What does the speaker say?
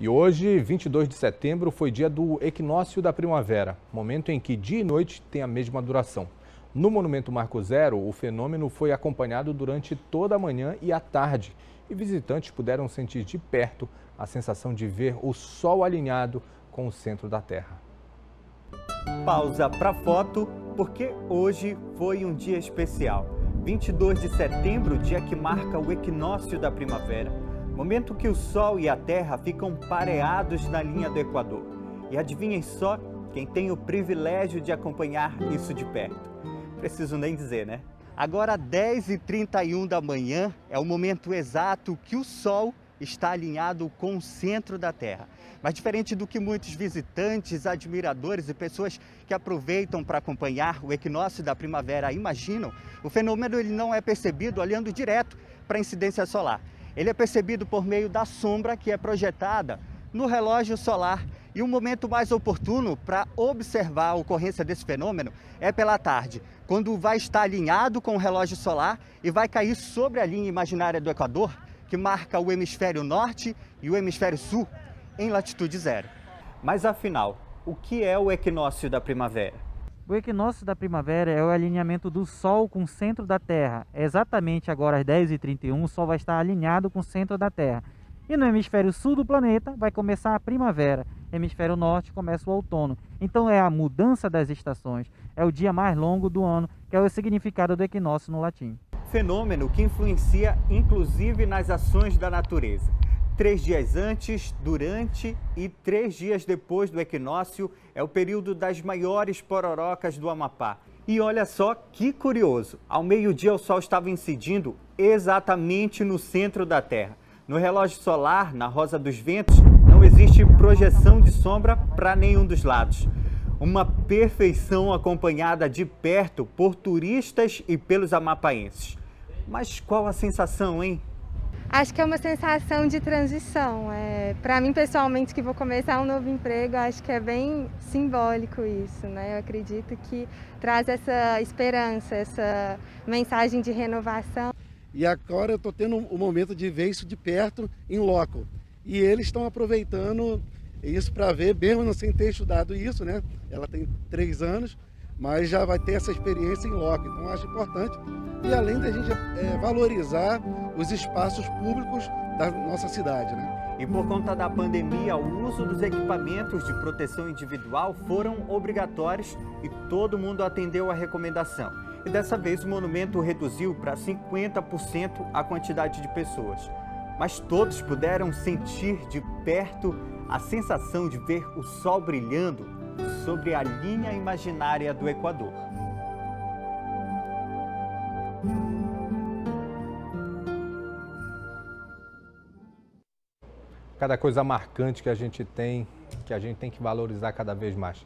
E hoje, 22 de setembro, foi dia do equinócio da primavera, momento em que dia e noite têm a mesma duração. No Monumento Marco Zero, o fenômeno foi acompanhado durante toda a manhã e a tarde, e visitantes puderam sentir de perto a sensação de ver o Sol alinhado com o centro da Terra. Pausa para foto, porque hoje foi um dia especial. 22 de setembro, dia que marca o equinócio da primavera momento que o Sol e a Terra ficam pareados na linha do Equador. E adivinhem só quem tem o privilégio de acompanhar isso de perto. Preciso nem dizer, né? Agora, 10h31 da manhã é o momento exato que o Sol está alinhado com o centro da Terra. Mas diferente do que muitos visitantes, admiradores e pessoas que aproveitam para acompanhar o equinócio da primavera imaginam, o fenômeno ele não é percebido olhando direto para a incidência solar. Ele é percebido por meio da sombra que é projetada no relógio solar e o momento mais oportuno para observar a ocorrência desse fenômeno é pela tarde, quando vai estar alinhado com o relógio solar e vai cair sobre a linha imaginária do Equador, que marca o hemisfério norte e o hemisfério sul em latitude zero. Mas afinal, o que é o equinócio da primavera? O equinócio da primavera é o alinhamento do Sol com o centro da Terra. É exatamente agora às 10h31 o Sol vai estar alinhado com o centro da Terra. E no hemisfério sul do planeta vai começar a primavera. Hemisfério norte começa o outono. Então é a mudança das estações. É o dia mais longo do ano, que é o significado do equinócio no latim. Fenômeno que influencia inclusive nas ações da natureza. Três dias antes, durante e três dias depois do equinócio é o período das maiores pororocas do Amapá. E olha só que curioso, ao meio-dia o Sol estava incidindo exatamente no centro da Terra. No relógio solar, na Rosa dos Ventos, não existe projeção de sombra para nenhum dos lados. Uma perfeição acompanhada de perto por turistas e pelos amapaenses. Mas qual a sensação, hein? Acho que é uma sensação de transição. É, Para mim, pessoalmente, que vou começar um novo emprego, acho que é bem simbólico isso. Né? Eu acredito que traz essa esperança, essa mensagem de renovação. E agora eu estou tendo o momento de ver isso de perto, em loco. E eles estão aproveitando isso para ver, mesmo sem ter estudado isso, né? Ela tem três anos, mas já vai ter essa experiência em loco. Então acho importante. E além da gente é, valorizar os espaços públicos da nossa cidade, né? E por conta da pandemia, o uso dos equipamentos de proteção individual foram obrigatórios e todo mundo atendeu a recomendação. E dessa vez o monumento reduziu para 50% a quantidade de pessoas. Mas todos puderam sentir de perto a sensação de ver o sol brilhando sobre a linha imaginária do Equador. Cada coisa marcante que a gente tem, que a gente tem que valorizar cada vez mais.